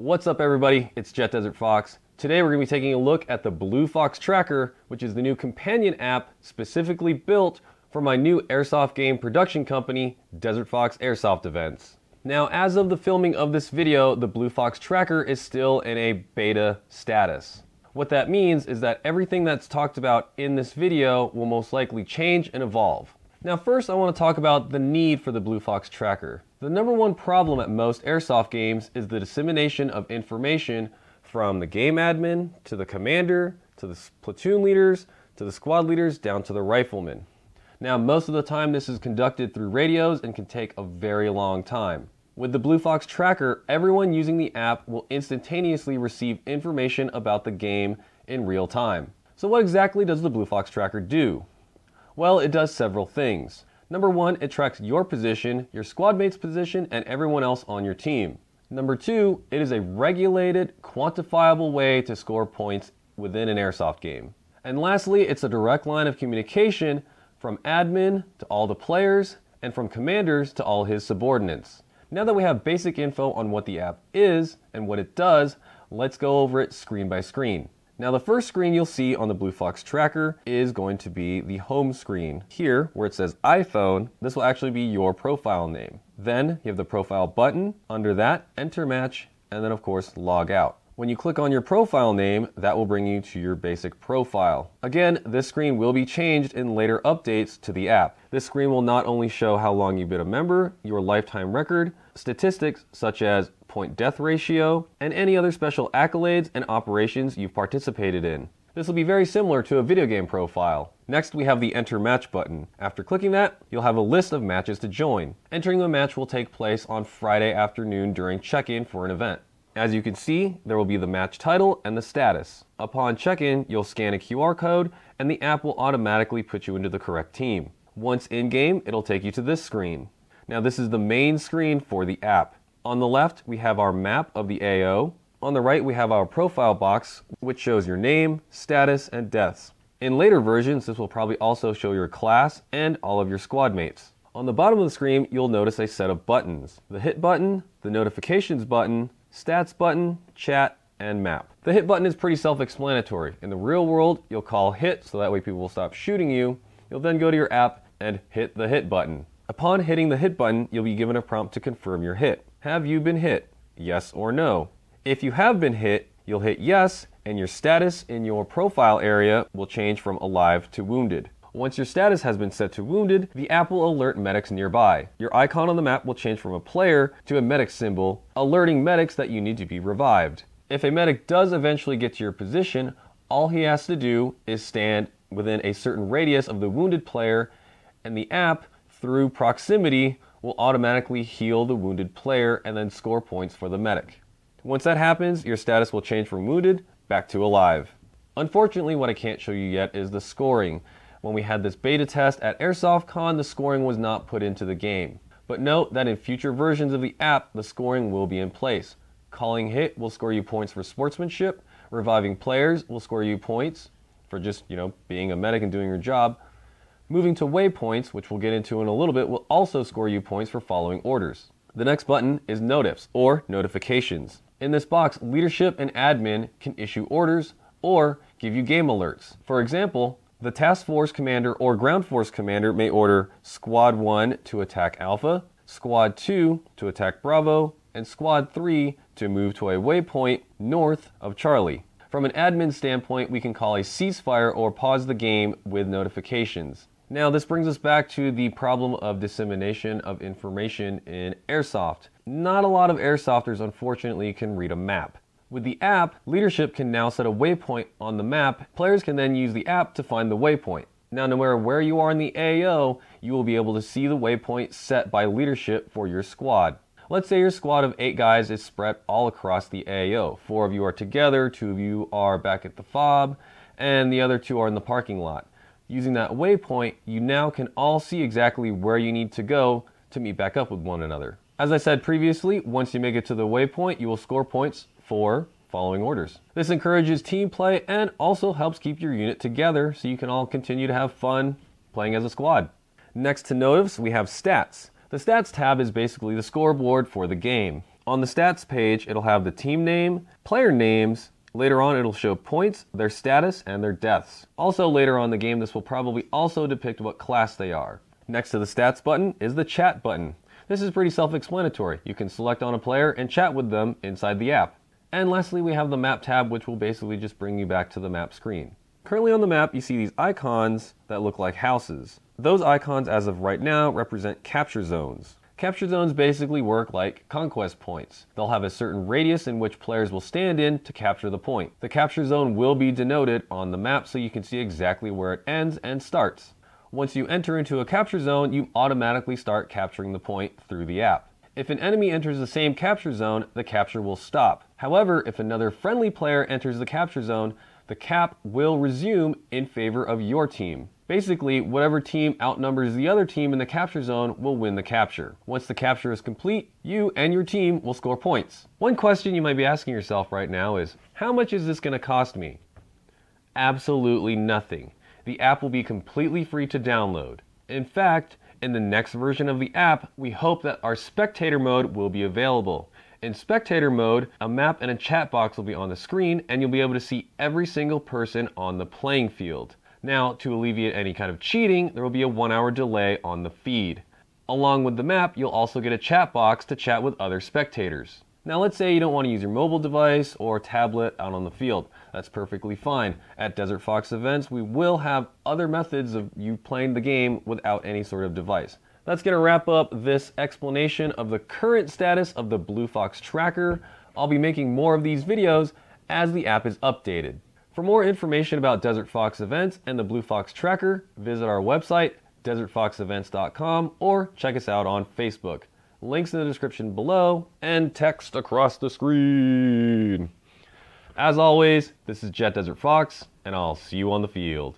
What's up everybody, it's Jet Desert Fox. Today we're going to be taking a look at the Blue Fox Tracker, which is the new companion app specifically built for my new airsoft game production company, Desert Fox Airsoft Events. Now as of the filming of this video, the Blue Fox Tracker is still in a beta status. What that means is that everything that's talked about in this video will most likely change and evolve. Now first I want to talk about the need for the Blue Fox tracker. The number one problem at most airsoft games is the dissemination of information from the game admin to the commander to the platoon leaders to the squad leaders down to the riflemen. Now most of the time this is conducted through radios and can take a very long time. With the Blue Fox tracker, everyone using the app will instantaneously receive information about the game in real time. So what exactly does the Blue Fox tracker do? Well, it does several things. Number one, it tracks your position, your squad mate's position, and everyone else on your team. Number two, it is a regulated, quantifiable way to score points within an airsoft game. And lastly, it's a direct line of communication from admin to all the players and from commanders to all his subordinates. Now that we have basic info on what the app is and what it does, let's go over it screen by screen. Now the first screen you'll see on the Blue Fox tracker is going to be the home screen. Here, where it says iPhone, this will actually be your profile name. Then you have the profile button. Under that, enter match, and then of course log out. When you click on your profile name, that will bring you to your basic profile. Again, this screen will be changed in later updates to the app. This screen will not only show how long you've been a member, your lifetime record, statistics such as point death ratio, and any other special accolades and operations you've participated in. This will be very similar to a video game profile. Next, we have the Enter Match button. After clicking that, you'll have a list of matches to join. Entering the match will take place on Friday afternoon during check-in for an event. As you can see, there will be the match title and the status. Upon check-in, you'll scan a QR code and the app will automatically put you into the correct team. Once in-game, it'll take you to this screen. Now this is the main screen for the app. On the left, we have our map of the AO. On the right, we have our profile box, which shows your name, status, and deaths. In later versions, this will probably also show your class and all of your squad mates. On the bottom of the screen, you'll notice a set of buttons. The hit button, the notifications button, stats button, chat, and map. The hit button is pretty self-explanatory. In the real world, you'll call hit so that way people will stop shooting you. You'll then go to your app and hit the hit button. Upon hitting the hit button, you'll be given a prompt to confirm your hit. Have you been hit? Yes or no? If you have been hit, you'll hit yes, and your status in your profile area will change from alive to wounded. Once your status has been set to wounded, the app will alert medics nearby. Your icon on the map will change from a player to a medic symbol, alerting medics that you need to be revived. If a medic does eventually get to your position, all he has to do is stand within a certain radius of the wounded player, and the app, through proximity, will automatically heal the wounded player and then score points for the medic. Once that happens, your status will change from wounded back to alive. Unfortunately, what I can't show you yet is the scoring. When we had this beta test at AirsoftCon, the scoring was not put into the game. But note that in future versions of the app, the scoring will be in place. Calling hit will score you points for sportsmanship, reviving players will score you points for just, you know, being a medic and doing your job, Moving to waypoints, which we'll get into in a little bit, will also score you points for following orders. The next button is Notifs, or Notifications. In this box, leadership and admin can issue orders or give you game alerts. For example, the task force commander or ground force commander may order Squad 1 to attack Alpha, Squad 2 to attack Bravo, and Squad 3 to move to a waypoint north of Charlie. From an admin standpoint, we can call a ceasefire or pause the game with notifications. Now, this brings us back to the problem of dissemination of information in Airsoft. Not a lot of Airsofters, unfortunately, can read a map. With the app, leadership can now set a waypoint on the map. Players can then use the app to find the waypoint. Now, no matter where you are in the AO, you will be able to see the waypoint set by leadership for your squad. Let's say your squad of eight guys is spread all across the AO. Four of you are together, two of you are back at the fob, and the other two are in the parking lot. Using that waypoint, you now can all see exactly where you need to go to meet back up with one another. As I said previously, once you make it to the waypoint, you will score points for following orders. This encourages team play and also helps keep your unit together so you can all continue to have fun playing as a squad. Next to notifs, we have stats. The stats tab is basically the scoreboard for the game. On the stats page, it'll have the team name, player names, Later on, it'll show points, their status, and their deaths. Also, later on in the game, this will probably also depict what class they are. Next to the stats button is the chat button. This is pretty self-explanatory. You can select on a player and chat with them inside the app. And lastly, we have the map tab, which will basically just bring you back to the map screen. Currently on the map, you see these icons that look like houses. Those icons, as of right now, represent capture zones. Capture zones basically work like conquest points. They'll have a certain radius in which players will stand in to capture the point. The capture zone will be denoted on the map so you can see exactly where it ends and starts. Once you enter into a capture zone, you automatically start capturing the point through the app. If an enemy enters the same capture zone, the capture will stop. However, if another friendly player enters the capture zone, the cap will resume in favor of your team. Basically, whatever team outnumbers the other team in the capture zone will win the capture. Once the capture is complete, you and your team will score points. One question you might be asking yourself right now is, how much is this going to cost me? Absolutely nothing the app will be completely free to download. In fact, in the next version of the app, we hope that our spectator mode will be available. In spectator mode, a map and a chat box will be on the screen and you'll be able to see every single person on the playing field. Now, to alleviate any kind of cheating, there will be a one hour delay on the feed. Along with the map, you'll also get a chat box to chat with other spectators. Now let's say you don't want to use your mobile device or tablet out on the field. That's perfectly fine. At Desert Fox events, we will have other methods of you playing the game without any sort of device. That's going to wrap up this explanation of the current status of the Blue Fox tracker. I'll be making more of these videos as the app is updated. For more information about Desert Fox events and the Blue Fox tracker, visit our website, desertfoxevents.com, or check us out on Facebook links in the description below, and text across the screen. As always, this is Jet Desert Fox, and I'll see you on the field.